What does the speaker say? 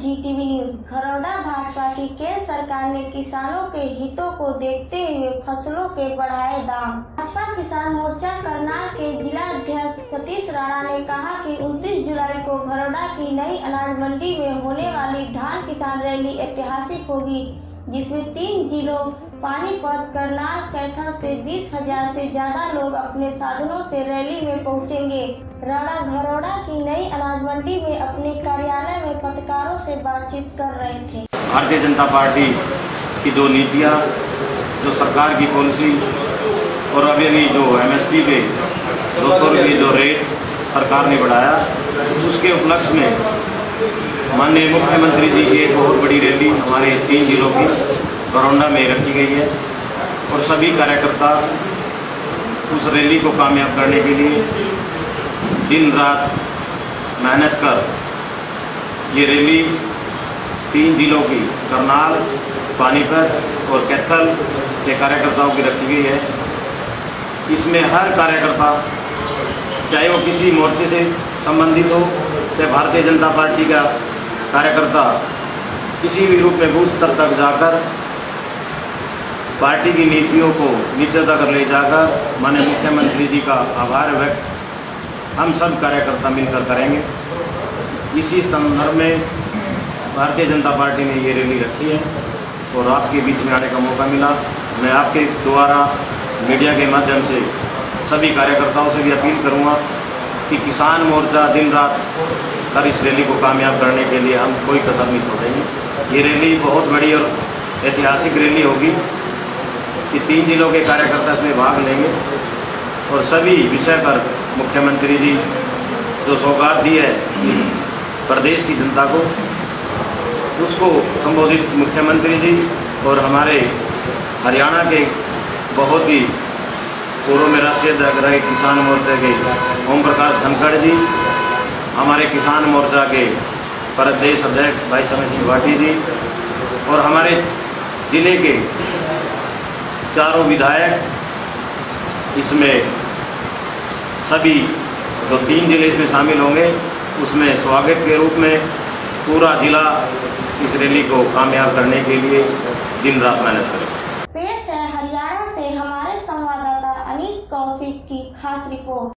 जी TV news, Kharora Bhajpa की केंद्र सरकार ने किसानों के हितों को देखते हुए फ़सलों के बढ़ाए दाम। भाजपा किसान मोर्चा करनाल के जिला अध्यक्ष सतीश राणा ने कहा कि 29 जुलाई को खरोड़ा की नई अनाज मंडी में होने वाली धान किसान रैली ऐतिहासिक होगी। जिसमें तीन जिलों, पानीपत, करनाल, कैथल से बीस हज़ार से ज़्यादा लोग अपने साधनों से रैली में पहुँचेंगे। राणा घरौड़ा की नई अनाज मंडी में अपने कार्यालय में पत्रकारों से बातचीत कर रहे थे। भारतीय जनता पार्टी की जो नीतियाँ, जो सरकार की पॉलिसी, और अभी अभी जो एमएसपी पे दो सौ रुपये जो रेट सरकार ने बढ़ाया, उसके उपलक्ष्य में माननीय मुख्यमंत्री जी की एक बहुत बड़ी रैली हमारे तीन जिलों की बरौंडा में रखी गई है और सभी कार्यकर्ता उस रैली को कामयाब करने के लिए दिन रात मेहनत कर ये रैली तीन जिलों की, करनाल, पानीपत और कैथल के कार्यकर्ताओं की रखी गई है। इसमें हर कार्यकर्ता, चाहे वो किसी मोर्चे से संबंधित हो चाहे भारतीय जनता पार्टी का कार्यकर्ता, किसी भी रूप में बूथ स्तर तक जाकर पार्टी की नीतियों को नीचे तक ले जाकर माननीय मुख्यमंत्री जी का आभार व्यक्त हम सब कार्यकर्ता मिलकर करेंगे। इसी संदर्भ में भारतीय जनता पार्टी ने ये रैली रखी है और आपके बीच में आने का मौका मिला। मैं आपके द्वारा मीडिया के माध्यम से सभी कार्यकर्ताओं से भी अपील करूँगा कि किसान मोर्चा दिन रात कर इस रैली को कामयाब करने के लिए हम कोई कसर नहीं छोड़ेंगे। ये रैली बहुत बड़ी और ऐतिहासिक रैली होगी कि तीन जिलों के कार्यकर्ता इसमें भाग लेंगे और सभी विषय पर मुख्यमंत्री जी जो सौगात दी है प्रदेश की जनता को, उसको संबोधित मुख्यमंत्री जी और हमारे हरियाणा के बहुत ही पूर्व में राष्ट्रीय रहे किसान मोर्चा के ओम प्रकाश धनखड़ जी, हमारे किसान मोर्चा के प्रदेश अध्यक्ष भाई समय सिंह भाटी जी और हमारे ज़िले के चारों विधायक, इसमें सभी जो तीन ज़िले इसमें शामिल होंगे, उसमें स्वागत के रूप में पूरा जिला इस रैली को कामयाब करने के लिए दिन रात मेहनत करेगा पेश है हरियाणा से हमारे संवाददाता अनीस कौशिक की खास रिपोर्ट